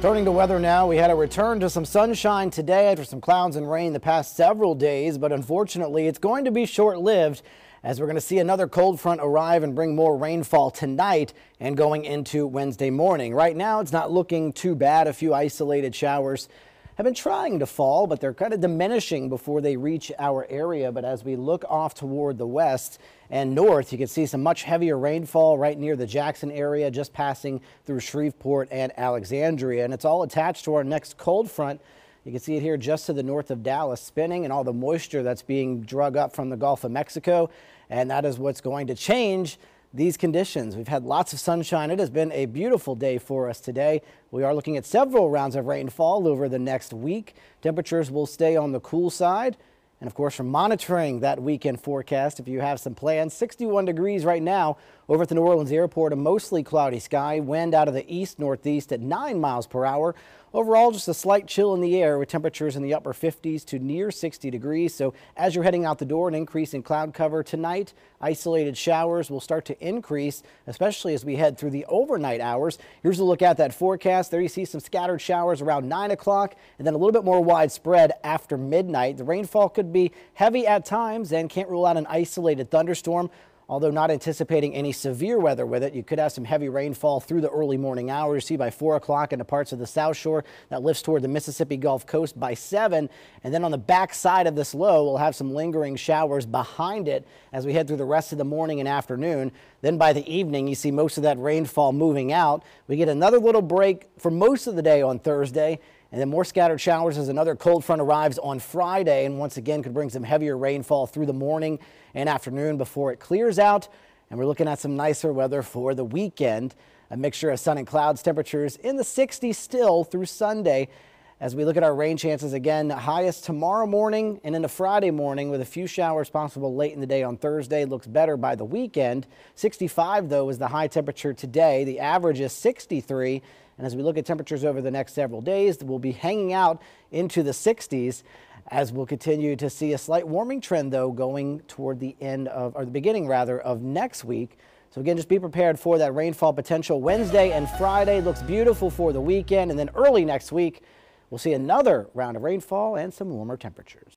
Turning to weather now, we had a return to some sunshine today after some clouds and rain the past several days, but unfortunately it's going to be short-lived as we're going to see another cold front arrive and bring more rainfall tonight and going into Wednesday morning. Right now it's not looking too bad, a few isolated showers have been trying to fall, but they're kind of diminishing before they reach our area. But as we look off toward the west and north, you can see some much heavier rainfall right near the Jackson area, just passing through Shreveport and Alexandria. And it's all attached to our next cold front. You can see it here just to the north of Dallas spinning and all the moisture that's being drug up from the Gulf of Mexico. And that is what's going to change these conditions. We've had lots of sunshine. It has been a beautiful day for us today. We are looking at several rounds of rainfall over the next week. Temperatures will stay on the cool side. And of course, from monitoring that weekend forecast, if you have some plans, 61 degrees right now over at the New Orleans airport, a mostly cloudy sky, wind out of the east northeast at 9 miles per hour. Overall, just a slight chill in the air with temperatures in the upper 50s to near 60 degrees. So as you're heading out the door, an increase in cloud cover tonight. Isolated showers will start to increase, especially as we head through the overnight hours. Here's a look at that forecast. There you see some scattered showers around 9 o'clock and then a little bit more widespread after midnight. The rainfall could be heavy at times and can't rule out an isolated thunderstorm. Although not anticipating any severe weather with it, you could have some heavy rainfall through the early morning hours. See by 4 o'clock into parts of the South Shore that lifts toward the Mississippi Gulf Coast by 7. And then on the back side of this low, we'll have some lingering showers behind it as we head through the rest of the morning and afternoon. Then by the evening, you see most of that rainfall moving out. We get another little break for most of the day on Thursday. And then more scattered showers as another cold front arrives on Friday and once again could bring some heavier rainfall through the morning and afternoon before it clears out. And we're looking at some nicer weather for the weekend. A mixture of sun and clouds, temperatures in the 60s still through Sunday. As we look at our rain chances again, highest tomorrow morning and into Friday morning with a few showers possible late in the day on Thursday. Looks better by the weekend. 65 though is the high temperature today. The average is 63. And as we look at temperatures over the next several days, we'll be hanging out into the 60s as we'll continue to see a slight warming trend though going toward the end of, or the beginning rather, of next week. So again, just be prepared for that rainfall potential Wednesday and Friday. Looks beautiful for the weekend and then early next week, we'll see another round of rainfall and some warmer temperatures.